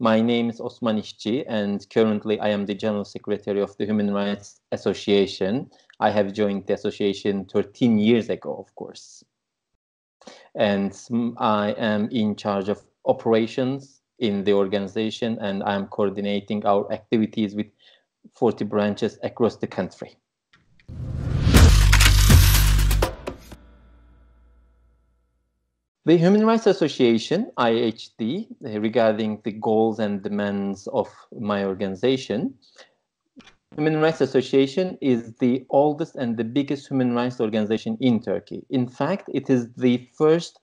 My name is Osman İşçi, and currently I am the General Secretary of the Human Rights Association. I have joined the association 13 years ago, of course. And I am in charge of operations in the organization, and I'm coordinating our activities with 40 branches across the country. The Human Rights Association, IHD, eh, regarding the goals and demands of my organization, Human Rights Association is the oldest and the biggest human rights organization in Turkey. In fact, it is the first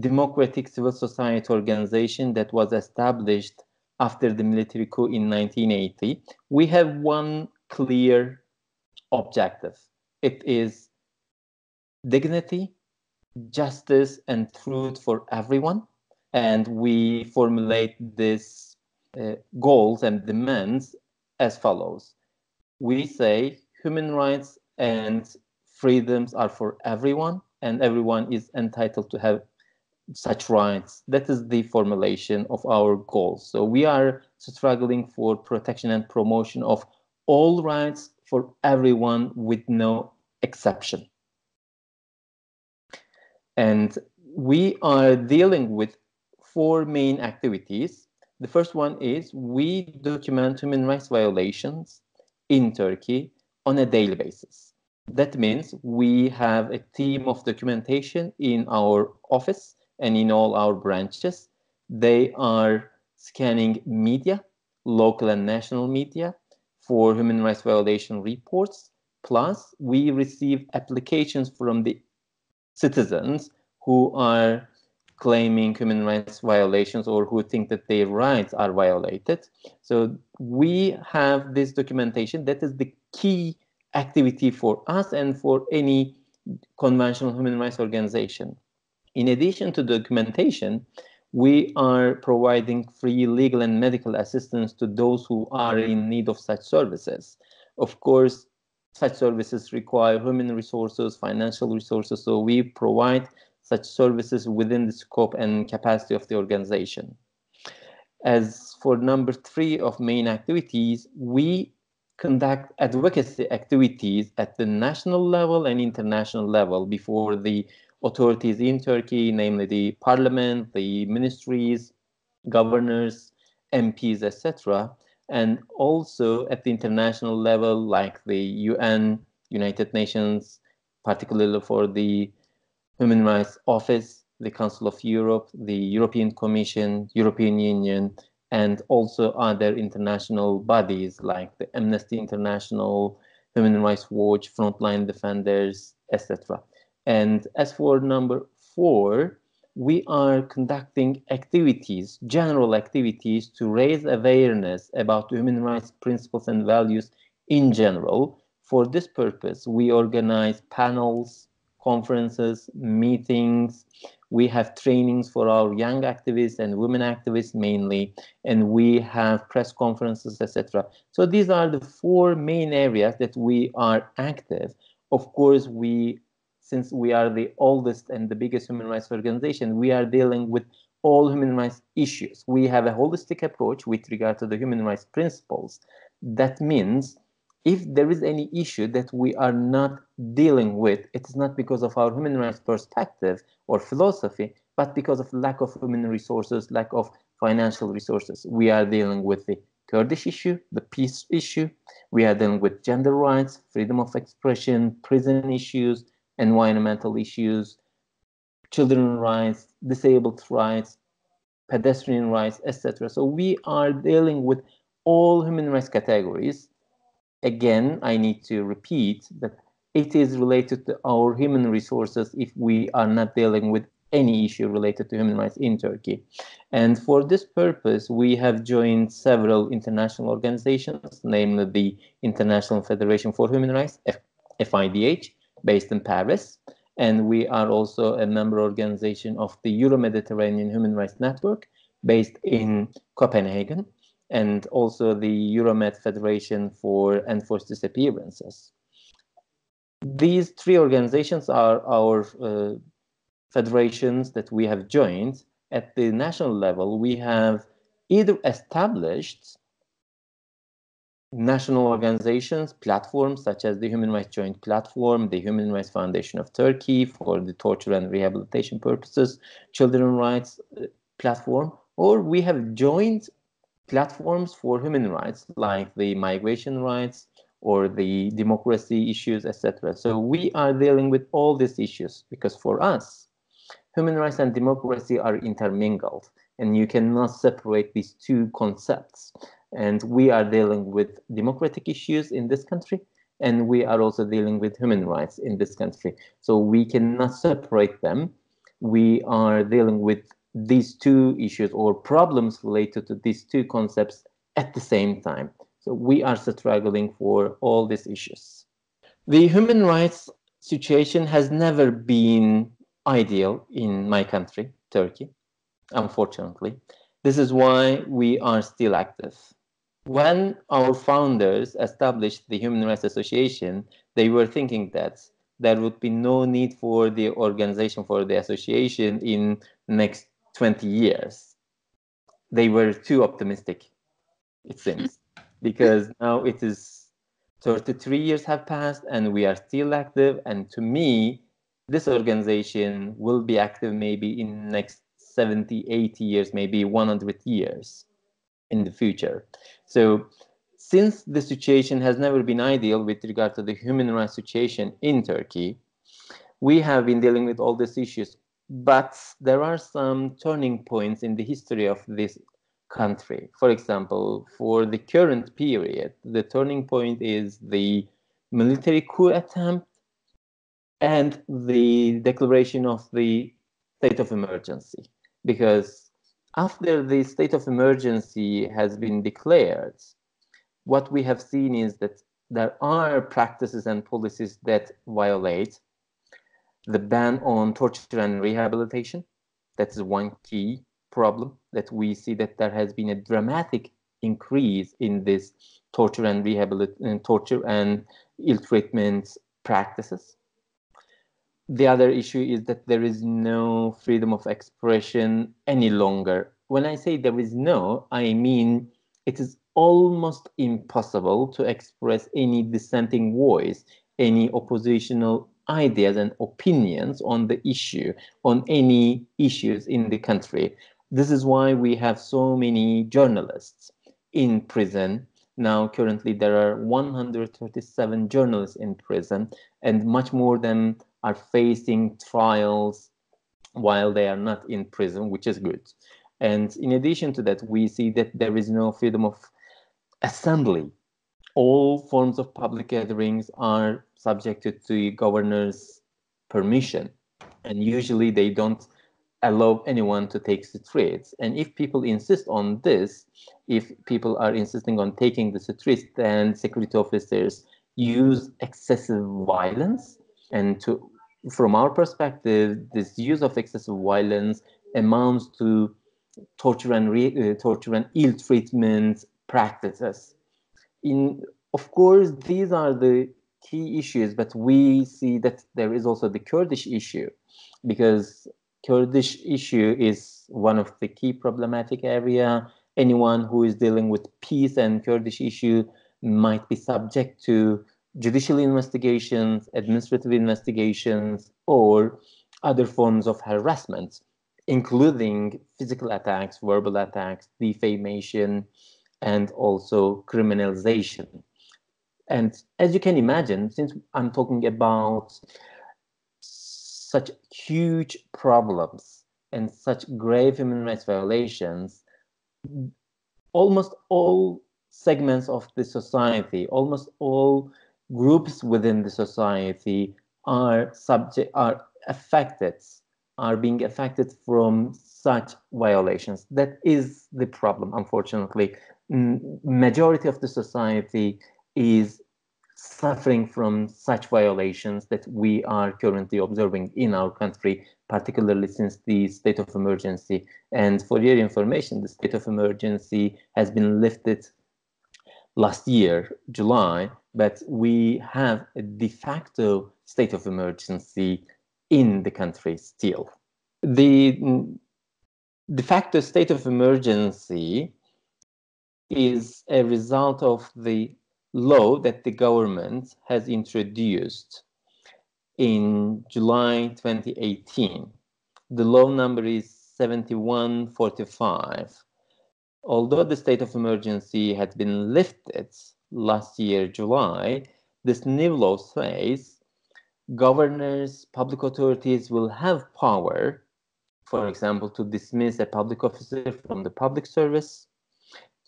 democratic civil society organization that was established after the military coup in 1980. We have one clear objective. It is dignity, justice and truth for everyone. And we formulate these uh, goals and demands as follows. We say human rights and freedoms are for everyone, and everyone is entitled to have such rights. That is the formulation of our goals. So we are struggling for protection and promotion of all rights for everyone with no exception. And we are dealing with four main activities. The first one is we document human rights violations in Turkey on a daily basis. That means we have a team of documentation in our office and in all our branches. They are scanning media, local and national media, for human rights violation reports. Plus, we receive applications from the citizens who are claiming human rights violations or who think that their rights are violated. So we have this documentation that is the key activity for us and for any conventional human rights organization. In addition to documentation, we are providing free legal and medical assistance to those who are in need of such services. Of course, such services require human resources, financial resources, so we provide such services within the scope and capacity of the organization. As for number three of main activities, we conduct advocacy activities at the national level and international level before the authorities in Turkey, namely the parliament, the ministries, governors, MPs, etc and also at the international level, like the UN, United Nations, particularly for the Human Rights Office, the Council of Europe, the European Commission, European Union, and also other international bodies like the Amnesty International, Human Rights Watch, Frontline Defenders, etc. And as for number four, we are conducting activities, general activities to raise awareness about human rights principles and values in general. For this purpose, we organize panels, conferences, meetings. We have trainings for our young activists and women activists mainly, and we have press conferences, etc. So these are the four main areas that we are active. Of course, we since we are the oldest and the biggest human rights organization, we are dealing with all human rights issues. We have a holistic approach with regard to the human rights principles. That means if there is any issue that we are not dealing with, it is not because of our human rights perspective or philosophy, but because of lack of human resources, lack of financial resources. We are dealing with the Kurdish issue, the peace issue. We are dealing with gender rights, freedom of expression, prison issues, environmental issues, children rights, disabled rights, pedestrian rights, etc. So we are dealing with all human rights categories. Again, I need to repeat that it is related to our human resources if we are not dealing with any issue related to human rights in Turkey. And for this purpose, we have joined several international organizations, namely the International Federation for Human Rights, FIDH, based in Paris. And we are also a member organization of the Euro-Mediterranean Human Rights Network based in Copenhagen and also the Euromed Federation for Enforced Disappearances. These three organizations are our uh, federations that we have joined. At the national level, we have either established national organizations, platforms such as the Human Rights Joint Platform, the Human Rights Foundation of Turkey for the torture and rehabilitation purposes, Children Rights uh, Platform, or we have joined platforms for human rights like the migration rights or the democracy issues, etc. So we are dealing with all these issues because for us, human rights and democracy are intermingled and you cannot separate these two concepts. And we are dealing with democratic issues in this country, and we are also dealing with human rights in this country. So we cannot separate them. We are dealing with these two issues or problems related to these two concepts at the same time. So we are struggling for all these issues. The human rights situation has never been ideal in my country, Turkey, unfortunately. This is why we are still active. When our founders established the Human Rights Association, they were thinking that there would be no need for the organization for the association in next 20 years. They were too optimistic, it seems, because now it is 33 years have passed and we are still active. And to me, this organization will be active maybe in next 70, 80 years, maybe 100 years in the future. So since the situation has never been ideal with regard to the human rights situation in Turkey, we have been dealing with all these issues but there are some turning points in the history of this country. For example, for the current period, the turning point is the military coup attempt and the declaration of the state of emergency. Because after the state of emergency has been declared, what we have seen is that there are practices and policies that violate the ban on torture and rehabilitation. That's one key problem that we see that there has been a dramatic increase in this torture and rehabilitation, torture and ill treatment practices. The other issue is that there is no freedom of expression any longer. When I say there is no, I mean it is almost impossible to express any dissenting voice, any oppositional ideas and opinions on the issue, on any issues in the country. This is why we have so many journalists in prison. Now, currently, there are 137 journalists in prison, and much more than are facing trials while they are not in prison, which is good. And in addition to that, we see that there is no freedom of assembly all forms of public gatherings are subjected to the governor's permission and usually they don't allow anyone to take the streets and if people insist on this if people are insisting on taking the streets then security officers use excessive violence and to from our perspective this use of excessive violence amounts to torture and re, uh, torture and ill treatment practices. In of course these are the key issues but we see that there is also the kurdish issue because kurdish issue is one of the key problematic area. Anyone who is dealing with peace and kurdish issue might be subject to judicial investigations administrative investigations or other forms of harassment including physical attacks verbal attacks defamation and also criminalization. And as you can imagine, since I'm talking about such huge problems and such grave human rights violations, almost all segments of the society, almost all groups within the society are subject are affected, are being affected from such violations. That is the problem, unfortunately majority of the society is suffering from such violations that we are currently observing in our country, particularly since the state of emergency. And for your information, the state of emergency has been lifted last year, July, but we have a de facto state of emergency in the country still. The mm, de facto state of emergency is a result of the law that the government has introduced in July 2018. The law number is 7145. Although the state of emergency had been lifted last year, July, this new law says governors, public authorities will have power, for example, to dismiss a public officer from the public service,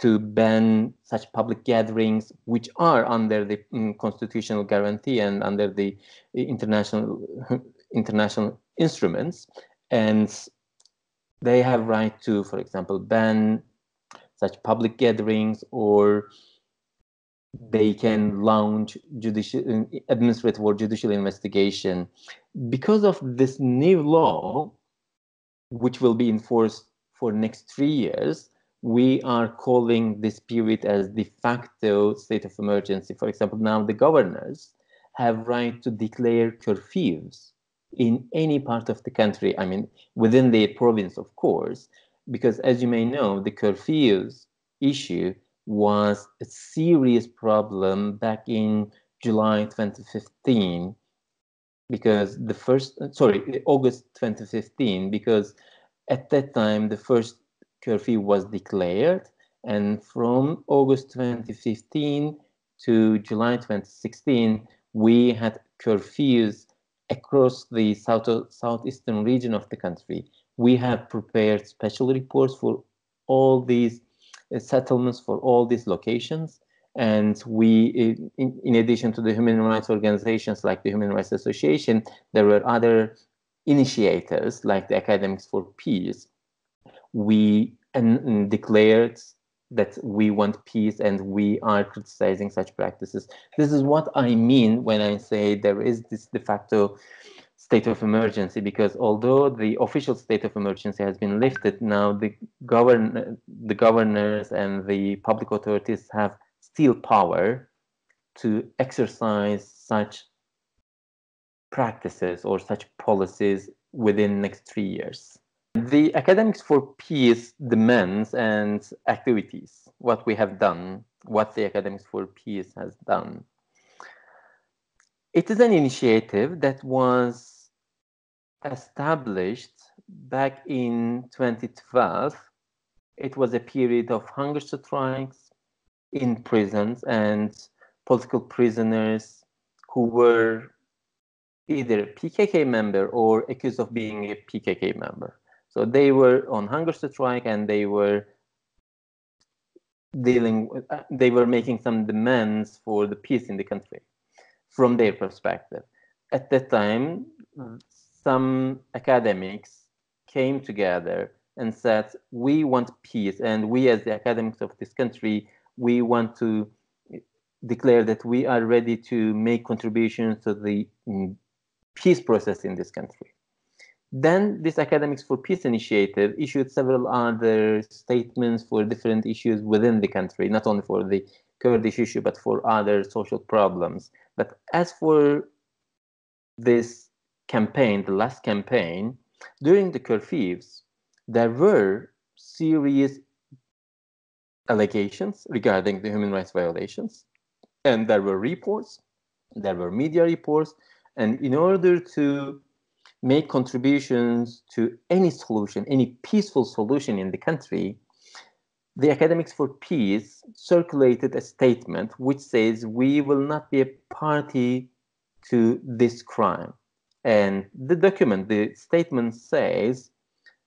to ban such public gatherings which are under the um, constitutional guarantee and under the international international instruments and they have right to for example ban such public gatherings or they can launch judicial administrative or judicial investigation. Because of this new law which will be enforced for next three years we are calling this period as de facto state of emergency. For example now the governors have right to declare curfews in any part of the country i mean within the province of course because as you may know the curfews issue was a serious problem back in July 2015 because the first uh, sorry August 2015 because at that time the first curfew was declared and from August 2015 to July 2016 we had curfews across the south southeastern region of the country. We have prepared special reports for all these Uh, settlements for all these locations. And we, uh, in, in addition to the human rights organizations like the Human Rights Association, there were other initiators like the Academics for Peace. We and, and declared that we want peace and we are criticizing such practices. This is what I mean when I say there is this de facto state of emergency because although the official state of emergency has been lifted now the govern the governors and the public authorities have still power to exercise such practices or such policies within next three years. The academics for peace demands and activities what we have done what the academics for peace has done. It is an initiative that was established back in 2012. It was a period of hunger strikes in prisons and political prisoners who were either PKK member or accused of being a PKK member. So they were on hunger strike and they were dealing uh, they were making some demands for the peace in the country from their perspective. At that time, some academics came together and said, we want peace, and we as the academics of this country, we want to declare that we are ready to make contributions to the mm, peace process in this country. Then this Academics for Peace initiative issued several other statements for different issues within the country, not only for the Kurdish issue, but for other social problems. But as for this campaign, the last campaign, during the curfews, there were serious allegations regarding the human rights violations. And there were reports, there were media reports. And in order to make contributions to any solution, any peaceful solution in the country, the Academics for Peace circulated a statement which says we will not be a party to this crime. And the document, the statement says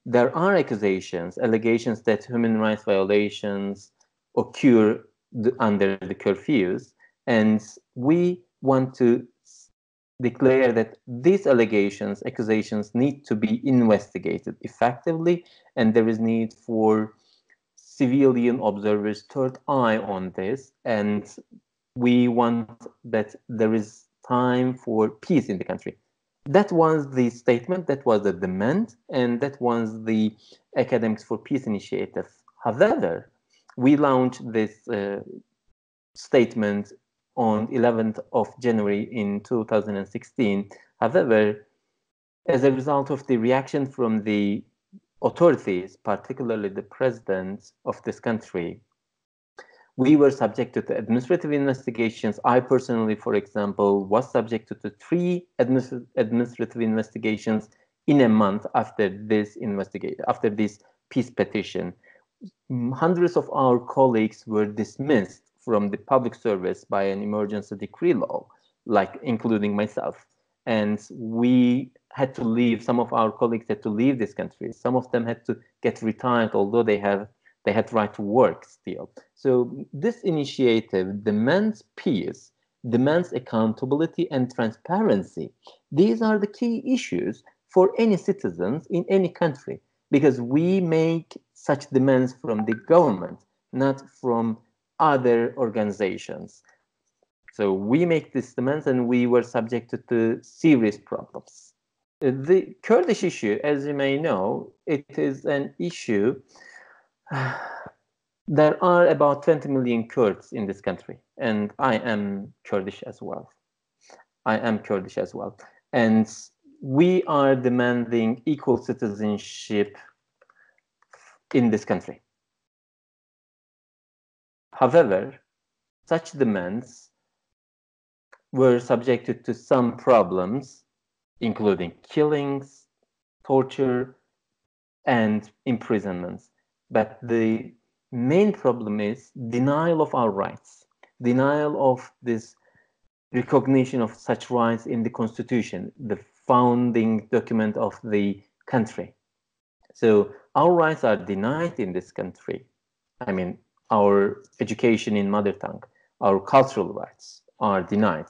there are accusations, allegations that human rights violations occur the, under the curfews. And we want to declare that these allegations, accusations need to be investigated effectively, and there is need for civilian observers' third eye on this. And we want that there is time for peace in the country. That was the statement, that was the demand, and that was the Academics for Peace initiative. However, we launched this uh, statement on 11th of January in 2016. However, as a result of the reaction from the authorities, particularly the president of this country, we were subjected to administrative investigations. I personally, for example, was subjected to three administ administrative investigations in a month after this investigation, after this peace petition. Hundreds of our colleagues were dismissed from the public service by an emergency decree law, like including myself. And we had to leave, some of our colleagues had to leave this country. Some of them had to get retired, although they have they had right to work still. So this initiative demands peace, demands accountability and transparency. These are the key issues for any citizens in any country because we make such demands from the government, not from other organizations. So we make these demands and we were subjected to serious problems. The Kurdish issue, as you may know, it is an issue there are about 20 million Kurds in this country, and I am Kurdish as well. I am Kurdish as well. And we are demanding equal citizenship in this country. However, such demands were subjected to some problems, including killings, torture, and imprisonments. But the main problem is denial of our rights, denial of this recognition of such rights in the constitution, the founding document of the country. So our rights are denied in this country. I mean, our education in mother tongue, our cultural rights are denied.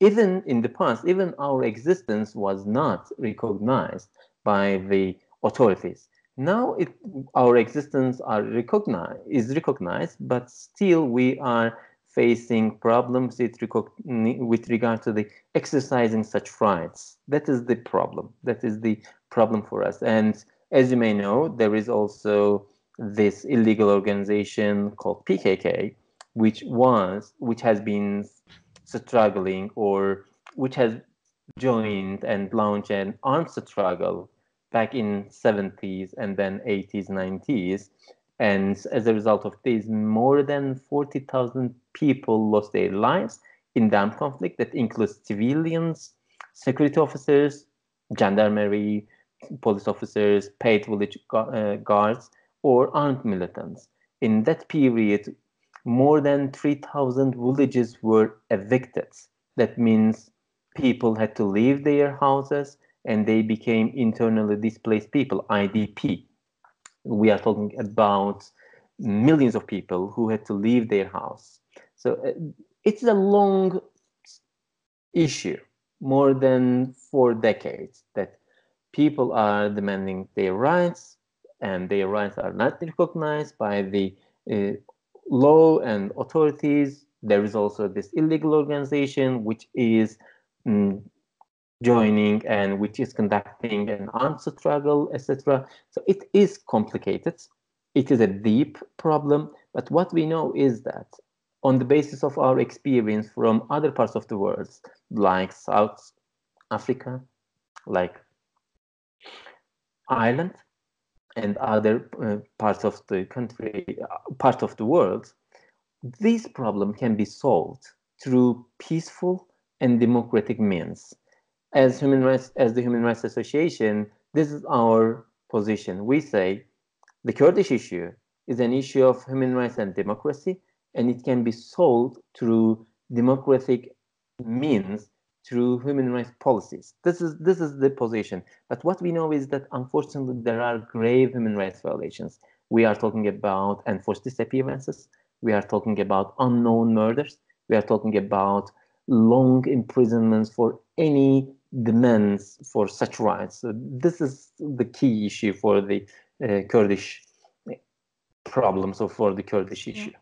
Even in the past, even our existence was not recognized by the authorities. Now it, our existence are is recognized, but still we are facing problems with, with regard to the exercising such rights. That is the problem. That is the problem for us. And as you may know, there is also this illegal organization called PKK, which was, which has been struggling or which has joined and launched an armed struggle back in 70s and then 80s 90s and as a result of this more than 40,000 people lost their lives in the armed conflict. That includes civilians security officers gendarmerie police officers paid village uh, guards or armed militants. In that period more than 3000 villages were evicted. That means people had to leave their houses and they became internally displaced people, IDP. We are talking about millions of people who had to leave their house. So uh, it's a long issue, more than four decades, that people are demanding their rights, and their rights are not recognized by the uh, law and authorities. There is also this illegal organization which is mm, joining and which is conducting an armed struggle, etc. So it is complicated. It is a deep problem, but what we know is that on the basis of our experience from other parts of the world, like South Africa, like Ireland, and other uh, parts of the country, uh, part of the world, this problem can be solved through peaceful and democratic means as human rights as the Human Rights Association, this is our position. We say the Kurdish issue is an issue of human rights and democracy, and it can be solved through democratic means through human rights policies. This is this is the position. But what we know is that unfortunately there are grave human rights violations. We are talking about enforced disappearances. We are talking about unknown murders. We are talking about long imprisonments for any demands for such rights. So this is the key issue for the uh, Kurdish problems or for the Kurdish issue.